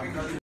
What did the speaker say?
because